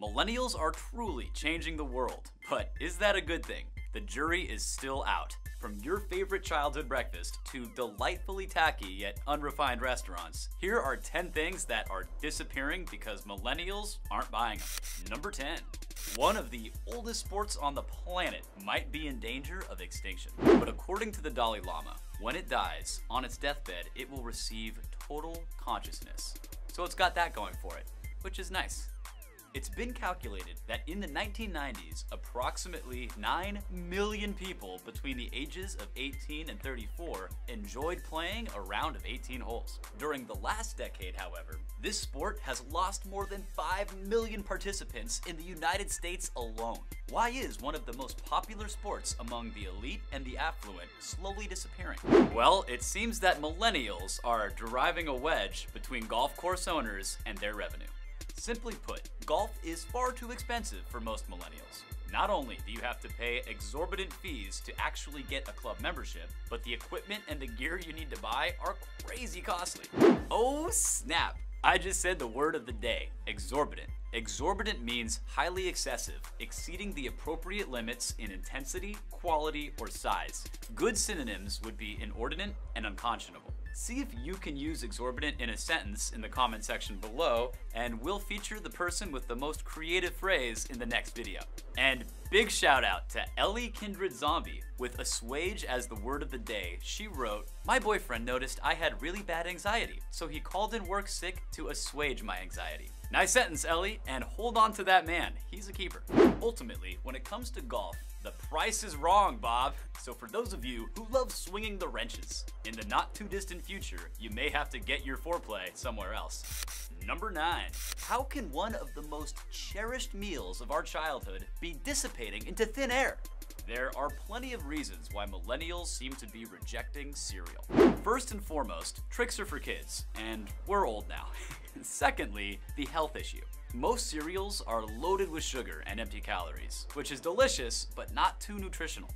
Millennials are truly changing the world, but is that a good thing? The jury is still out. From your favorite childhood breakfast to delightfully tacky yet unrefined restaurants, here are 10 things that are disappearing because millennials aren't buying them. Number 10. One of the oldest sports on the planet might be in danger of extinction. But according to the Dalai Lama, when it dies, on its deathbed, it will receive total consciousness. So it's got that going for it, which is nice. It's been calculated that in the 1990s, approximately 9 million people between the ages of 18 and 34 enjoyed playing a round of 18 holes. During the last decade, however, this sport has lost more than 5 million participants in the United States alone. Why is one of the most popular sports among the elite and the affluent slowly disappearing? Well, it seems that millennials are driving a wedge between golf course owners and their revenue. Simply put, golf is far too expensive for most millennials. Not only do you have to pay exorbitant fees to actually get a club membership, but the equipment and the gear you need to buy are crazy costly. Oh snap! I just said the word of the day exorbitant. Exorbitant means highly excessive, exceeding the appropriate limits in intensity, quality, or size. Good synonyms would be inordinate and unconscionable. See if you can use exorbitant in a sentence in the comment section below, and we'll feature the person with the most creative phrase in the next video. And big shout out to Ellie Kindred Zombie. With assuage as the word of the day, she wrote, My boyfriend noticed I had really bad anxiety, so he called in work sick to assuage my anxiety. Nice sentence, Ellie, and hold on to that man. He's a keeper. Ultimately, when it comes to golf, the price is wrong, Bob. So for those of you who love swinging the wrenches, in the not too distant future, you may have to get your foreplay somewhere else. Number 9. How can one of the most cherished meals of our childhood be dissipating into thin air? There are plenty of reasons why millennials seem to be rejecting cereal. First and foremost, tricks are for kids, and we're old now. Secondly, the health issue. Most cereals are loaded with sugar and empty calories, which is delicious, but not too nutritional.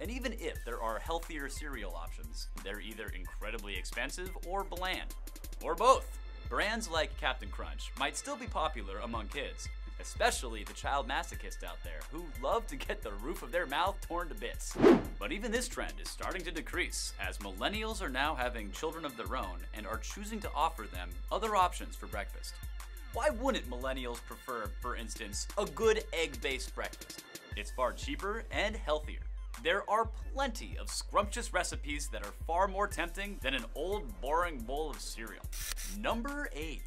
And even if there are healthier cereal options, they're either incredibly expensive or bland, or both. Brands like Captain Crunch might still be popular among kids, especially the child masochists out there who love to get the roof of their mouth torn to bits. But even this trend is starting to decrease as millennials are now having children of their own and are choosing to offer them other options for breakfast. Why wouldn't millennials prefer, for instance, a good egg-based breakfast? It's far cheaper and healthier. There are plenty of scrumptious recipes that are far more tempting than an old boring bowl of cereal. Number 8.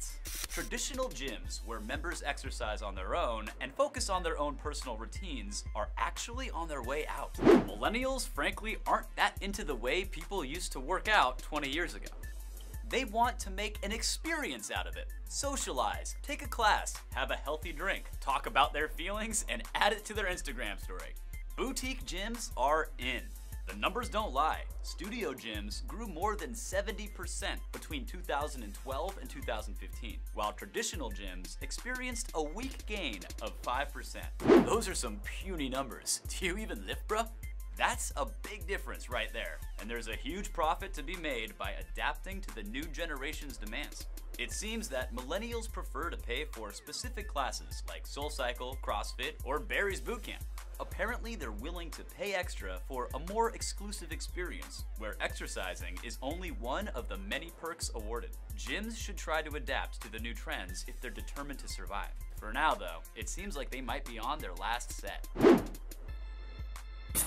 Traditional gyms where members exercise on their own and focus on their own personal routines are actually on their way out. Millennials frankly aren't that into the way people used to work out 20 years ago. They want to make an experience out of it. Socialize, take a class, have a healthy drink, talk about their feelings, and add it to their Instagram story. Boutique gyms are in. The numbers don't lie. Studio gyms grew more than 70% between 2012 and 2015, while traditional gyms experienced a weak gain of 5%. Those are some puny numbers. Do you even lift, bruh? That's a big difference right there, and there's a huge profit to be made by adapting to the new generation's demands. It seems that millennials prefer to pay for specific classes like SoulCycle, CrossFit, or Barry's Bootcamp. Apparently, they're willing to pay extra for a more exclusive experience, where exercising is only one of the many perks awarded. Gyms should try to adapt to the new trends if they're determined to survive. For now, though, it seems like they might be on their last set.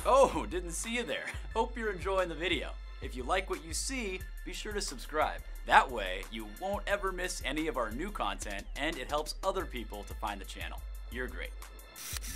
Oh, didn't see you there. Hope you're enjoying the video. If you like what you see, be sure to subscribe. That way, you won't ever miss any of our new content and it helps other people to find the channel. You're great.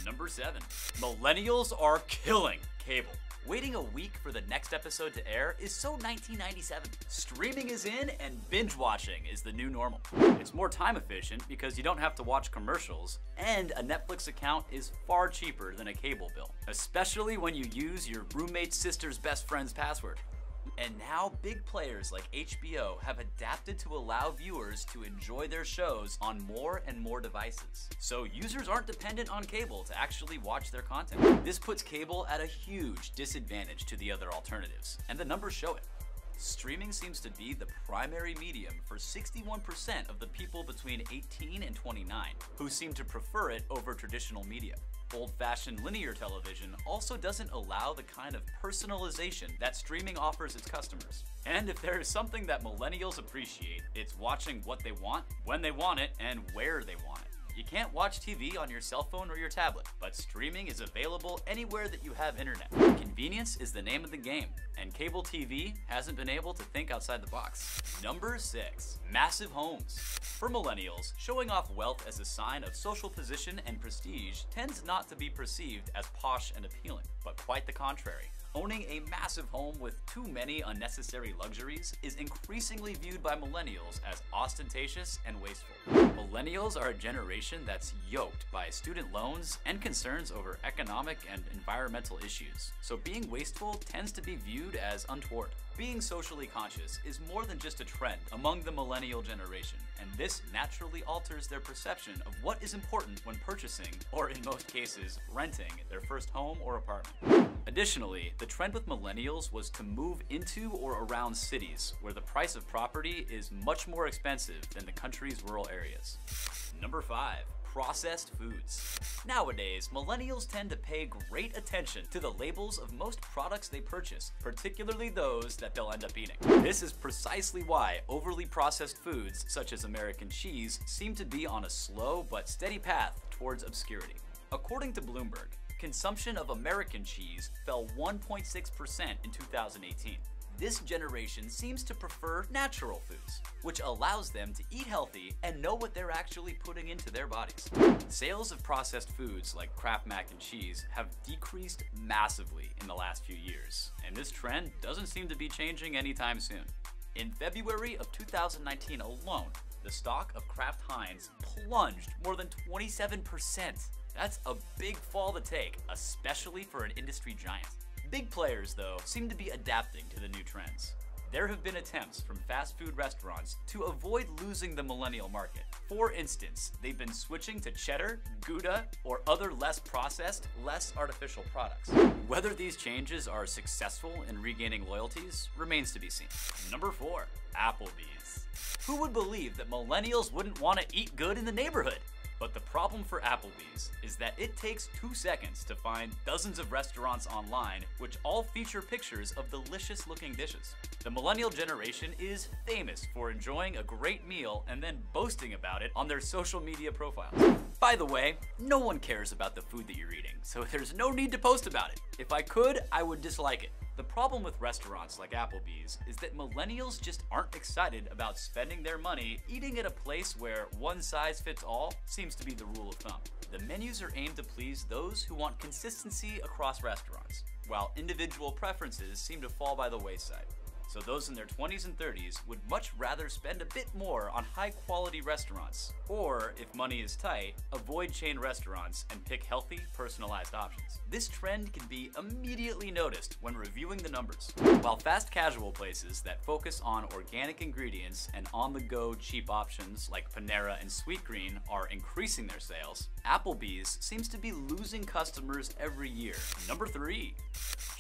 Number 7. Millennials are killing cable. Waiting a week for the next episode to air is so 1997. Streaming is in and binge watching is the new normal. It's more time efficient because you don't have to watch commercials, and a Netflix account is far cheaper than a cable bill, especially when you use your roommate's sister's best friend's password. And now, big players like HBO have adapted to allow viewers to enjoy their shows on more and more devices. So users aren't dependent on cable to actually watch their content. This puts cable at a huge disadvantage to the other alternatives, and the numbers show it. Streaming seems to be the primary medium for 61% of the people between 18 and 29, who seem to prefer it over traditional media. Old fashioned linear television also doesn't allow the kind of personalization that streaming offers its customers. And if there is something that millennials appreciate, it's watching what they want, when they want it, and where they want it. You can't watch TV on your cell phone or your tablet, but streaming is available anywhere that you have internet. Convenience is the name of the game, and cable TV hasn't been able to think outside the box. Number 6. Massive homes. For millennials, showing off wealth as a sign of social position and prestige tends not to be perceived as posh and appealing, but quite the contrary. Owning a massive home with too many unnecessary luxuries is increasingly viewed by millennials as ostentatious and wasteful. Millennials are a generation that's yoked by student loans and concerns over economic and environmental issues, so being wasteful tends to be viewed as untoward. Being socially conscious is more than just a trend among the millennial generation, and this naturally alters their perception of what is important when purchasing, or in most cases, renting, their first home or apartment. Additionally, the trend with millennials was to move into or around cities, where the price of property is much more expensive than the country's rural areas. Number 5 processed foods. Nowadays, millennials tend to pay great attention to the labels of most products they purchase, particularly those that they'll end up eating. This is precisely why overly processed foods, such as American cheese, seem to be on a slow but steady path towards obscurity. According to Bloomberg, consumption of American cheese fell 1.6% in 2018 this generation seems to prefer natural foods, which allows them to eat healthy and know what they're actually putting into their bodies. Sales of processed foods like Kraft mac and cheese have decreased massively in the last few years, and this trend doesn't seem to be changing anytime soon. In February of 2019 alone, the stock of Kraft Heinz plunged more than 27%. That's a big fall to take, especially for an industry giant. Big players, though, seem to be adapting to the new trends. There have been attempts from fast food restaurants to avoid losing the millennial market. For instance, they've been switching to cheddar, Gouda, or other less processed, less artificial products. Whether these changes are successful in regaining loyalties remains to be seen. Number 4. Applebee's. Who would believe that millennials wouldn't want to eat good in the neighborhood? But the problem for Applebee's is that it takes two seconds to find dozens of restaurants online which all feature pictures of delicious looking dishes. The millennial generation is famous for enjoying a great meal and then boasting about it on their social media profiles. By the way, no one cares about the food that you're eating, so there's no need to post about it. If I could, I would dislike it. The problem with restaurants like Applebee's is that millennials just aren't excited about spending their money eating at a place where one size fits all seems to be the rule of thumb. The menus are aimed to please those who want consistency across restaurants, while individual preferences seem to fall by the wayside so those in their 20s and 30s would much rather spend a bit more on high quality restaurants. Or, if money is tight, avoid chain restaurants and pick healthy, personalized options. This trend can be immediately noticed when reviewing the numbers. While fast casual places that focus on organic ingredients and on the go cheap options like Panera and Sweetgreen are increasing their sales, Applebee's seems to be losing customers every year. Number 3.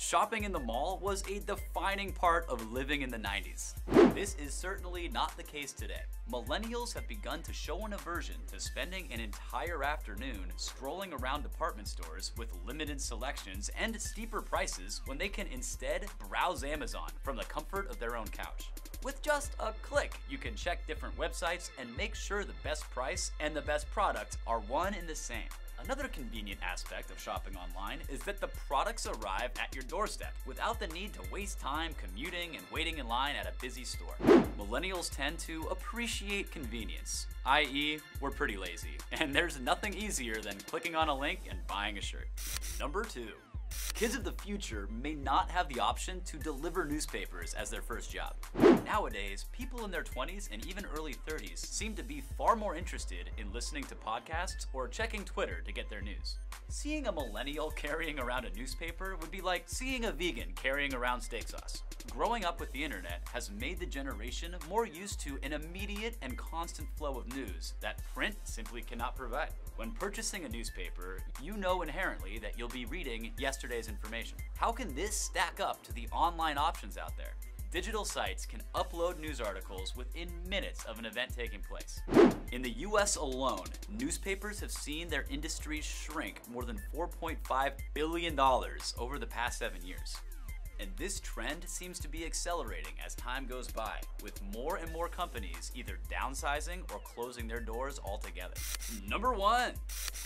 Shopping in the mall was a defining part of living in the 90s. This is certainly not the case today. Millennials have begun to show an aversion to spending an entire afternoon strolling around department stores with limited selections and steeper prices when they can instead browse Amazon from the comfort of their own couch. With just a click, you can check different websites and make sure the best price and the best product are one and the same. Another convenient aspect of shopping online is that the products arrive at your doorstep without the need to waste time commuting and waiting in line at a busy store. Millennials tend to appreciate convenience, i.e., we're pretty lazy, and there's nothing easier than clicking on a link and buying a shirt. Number 2. Kids of the future may not have the option to deliver newspapers as their first job. Nowadays, people in their 20s and even early 30s seem to be far more interested in listening to podcasts or checking Twitter to get their news. Seeing a millennial carrying around a newspaper would be like seeing a vegan carrying around steak sauce. Growing up with the internet has made the generation more used to an immediate and constant flow of news that print simply cannot provide. When purchasing a newspaper, you know inherently that you'll be reading yesterday's information. How can this stack up to the online options out there? digital sites can upload news articles within minutes of an event taking place. In the US alone, newspapers have seen their industry shrink more than $4.5 billion over the past seven years. And this trend seems to be accelerating as time goes by, with more and more companies either downsizing or closing their doors altogether. Number one,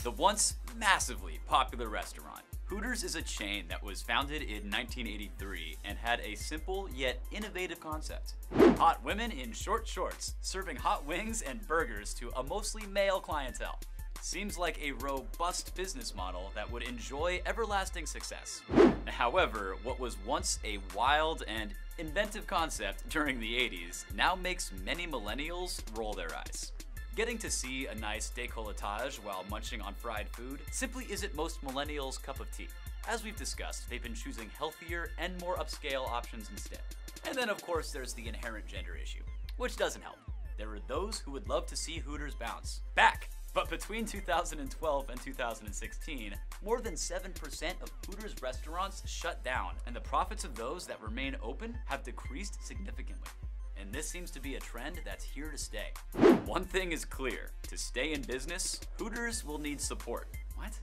the once massively popular restaurant. Hooters is a chain that was founded in 1983 and had a simple yet innovative concept. Hot women in short shorts, serving hot wings and burgers to a mostly male clientele. Seems like a robust business model that would enjoy everlasting success. However, what was once a wild and inventive concept during the 80s now makes many millennials roll their eyes. Getting to see a nice décolletage while munching on fried food simply isn't most millennials' cup of tea. As we've discussed, they've been choosing healthier and more upscale options instead. And then, of course, there's the inherent gender issue, which doesn't help. There are those who would love to see Hooters bounce back but between 2012 and 2016, more than 7% of Hooters restaurants shut down, and the profits of those that remain open have decreased significantly. And this seems to be a trend that's here to stay. One thing is clear to stay in business, Hooters will need support. What?